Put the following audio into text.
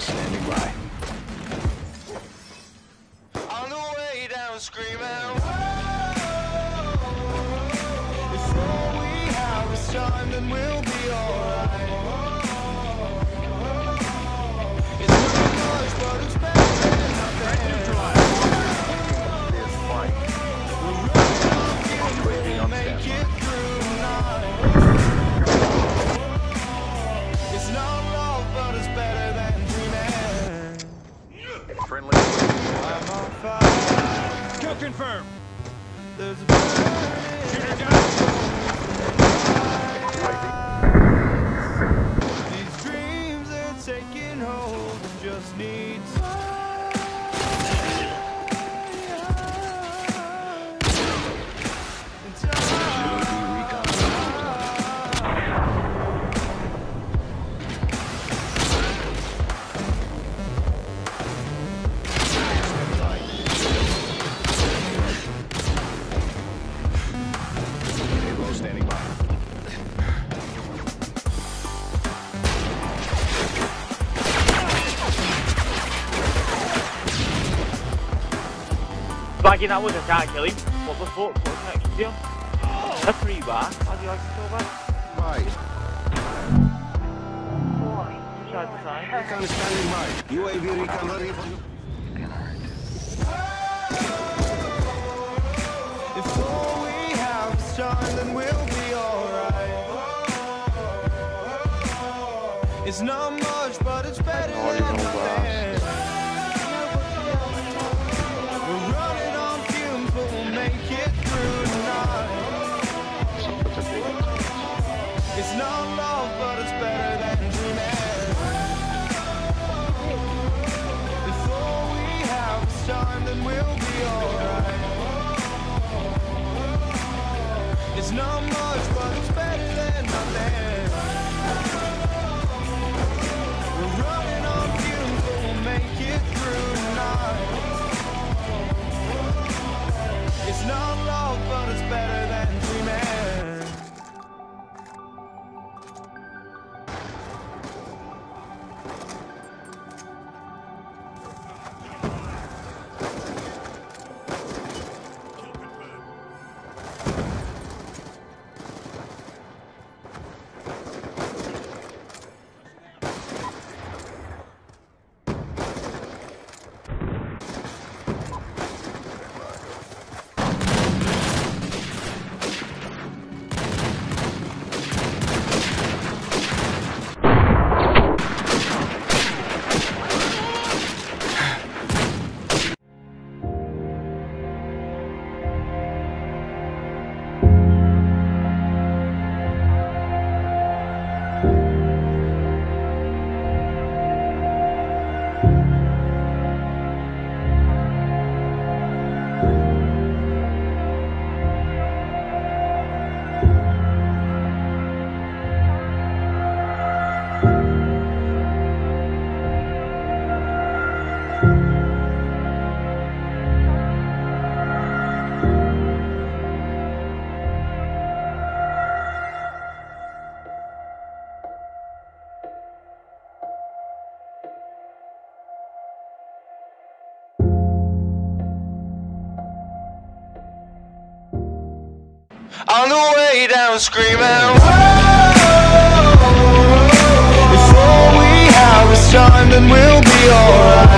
standing by. On the way down screaming. We have is time, we'll Friendly. I'm on fire. Kill confirmed. There's a Shooter down. Bagging that was a can't kill him. What the fuck? What connection deal? A free bar? How do you like it so bad? Right. Why? Side to side. Recon is standing by. UAV recon ready for you. If all we have is time, then we'll be alright. It's not much, but it's better not much, On the way down screaming. If all we have is time, then we'll be alright.